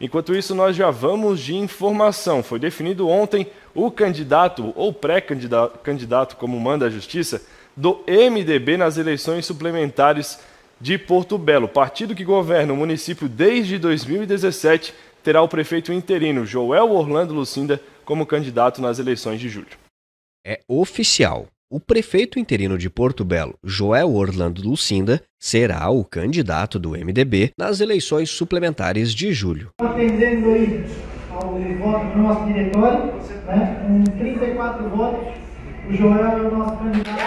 Enquanto isso, nós já vamos de informação. Foi definido ontem o candidato ou pré-candidato, candidato, como manda a Justiça, do MDB nas eleições suplementares de Porto Belo. Partido que governa o município desde 2017 terá o prefeito interino Joel Orlando Lucinda como candidato nas eleições de julho. É oficial. O prefeito interino de Porto Belo, Joel Orlando Lucinda, será o candidato do MDB nas eleições suplementares de julho. Atendendo aí ao voto do nosso diretório, né, com 34 votos, o Joel é o nosso candidato.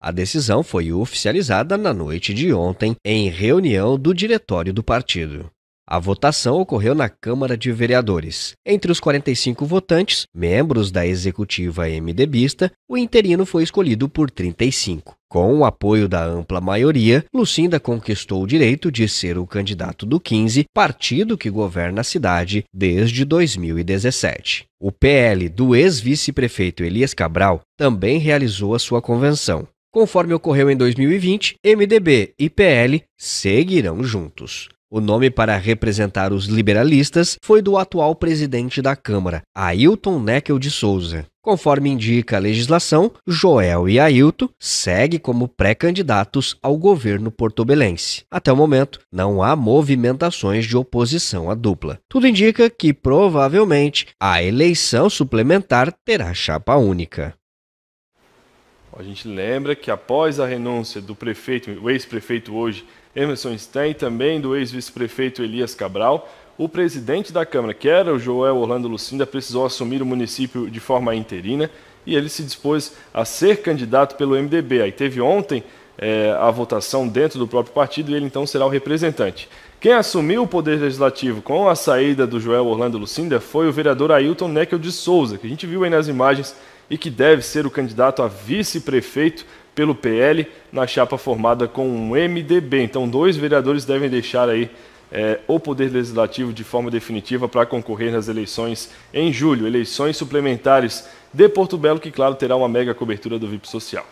A decisão foi oficializada na noite de ontem em reunião do diretório do partido. A votação ocorreu na Câmara de Vereadores. Entre os 45 votantes, membros da executiva MDBista, o interino foi escolhido por 35. Com o apoio da ampla maioria, Lucinda conquistou o direito de ser o candidato do 15, partido que governa a cidade desde 2017. O PL do ex-vice-prefeito Elias Cabral também realizou a sua convenção. Conforme ocorreu em 2020, MDB e PL seguirão juntos. O nome para representar os liberalistas foi do atual presidente da Câmara, Ailton Neckel de Souza. Conforme indica a legislação, Joel e Ailton seguem como pré-candidatos ao governo portobelense. Até o momento, não há movimentações de oposição à dupla. Tudo indica que, provavelmente, a eleição suplementar terá chapa única. A gente lembra que após a renúncia do prefeito, o ex-prefeito hoje, Emerson Stein, e também do ex-vice-prefeito Elias Cabral, o presidente da Câmara, que era o Joel Orlando Lucinda, precisou assumir o município de forma interina e ele se dispôs a ser candidato pelo MDB. Aí teve ontem é, a votação dentro do próprio partido e ele então será o representante. Quem assumiu o poder legislativo com a saída do Joel Orlando Lucinda foi o vereador Ailton Neckel de Souza, que a gente viu aí nas imagens e que deve ser o candidato a vice-prefeito pelo PL na chapa formada com um MDB. Então, dois vereadores devem deixar aí é, o Poder Legislativo de forma definitiva para concorrer nas eleições em julho, eleições suplementares de Porto Belo, que, claro, terá uma mega cobertura do VIP Social.